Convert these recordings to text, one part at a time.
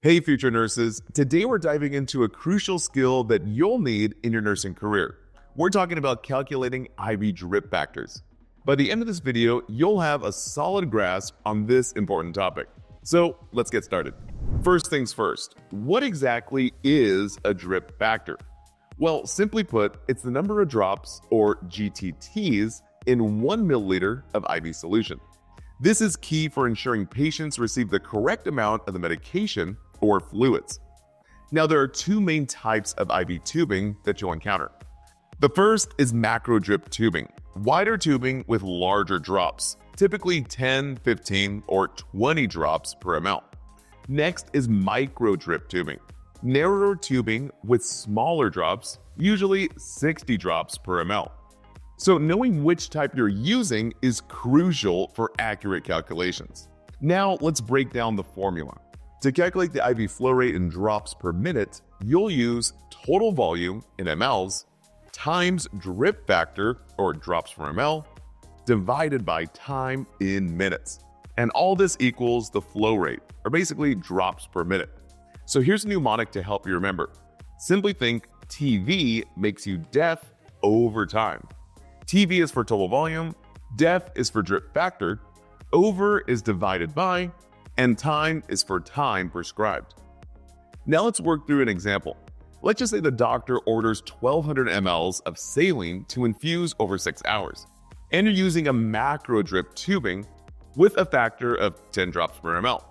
Hey, future nurses. Today we're diving into a crucial skill that you'll need in your nursing career. We're talking about calculating IV drip factors. By the end of this video, you'll have a solid grasp on this important topic. So let's get started. First things first, what exactly is a drip factor? Well, simply put, it's the number of drops, or GTTs, in one milliliter of IV solution. This is key for ensuring patients receive the correct amount of the medication or fluids. Now, there are two main types of IV tubing that you'll encounter. The first is macro drip tubing, wider tubing with larger drops, typically 10, 15, or 20 drops per ml. Next is micro drip tubing, narrower tubing with smaller drops, usually 60 drops per ml. So, knowing which type you're using is crucial for accurate calculations. Now, let's break down the formula. To calculate the IV flow rate in drops per minute, you'll use total volume in mLs times drip factor, or drops per ml, divided by time in minutes. And all this equals the flow rate, or basically drops per minute. So here's a mnemonic to help you remember. Simply think TV makes you deaf over time. TV is for total volume, def is for drip factor, over is divided by, and time is for time prescribed. Now let's work through an example. Let's just say the doctor orders 1200 mLs of saline to infuse over 6 hours, and you're using a macro drip tubing with a factor of 10 drops per ml.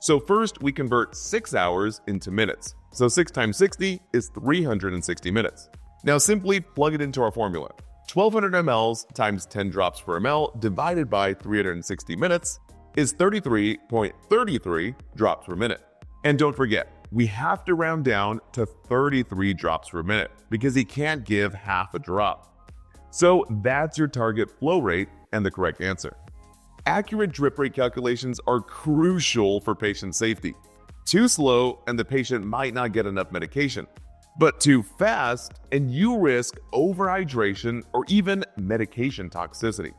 So first we convert 6 hours into minutes. So 6 times 60 is 360 minutes. Now simply plug it into our formula. 1200 mLs times 10 drops per ml divided by 360 minutes is 33.33 drops per minute. And don't forget, we have to round down to 33 drops per minute because he can't give half a drop. So that's your target flow rate and the correct answer. Accurate drip rate calculations are crucial for patient safety. Too slow, and the patient might not get enough medication. But too fast, and you risk overhydration or even medication toxicity.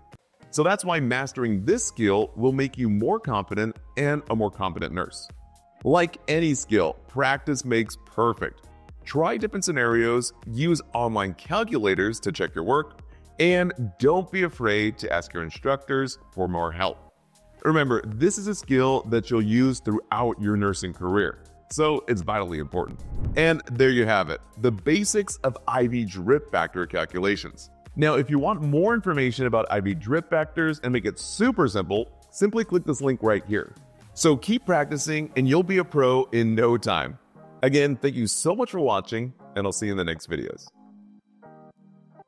So that's why mastering this skill will make you more confident and a more competent nurse. Like any skill, practice makes perfect. Try different scenarios, use online calculators to check your work, and don't be afraid to ask your instructors for more help. Remember, this is a skill that you'll use throughout your nursing career, so it's vitally important. And there you have it the basics of IV drip factor calculations. Now, if you want more information about IV drip factors and make it super simple, simply click this link right here. So keep practicing and you'll be a pro in no time. Again, thank you so much for watching, and I'll see you in the next videos.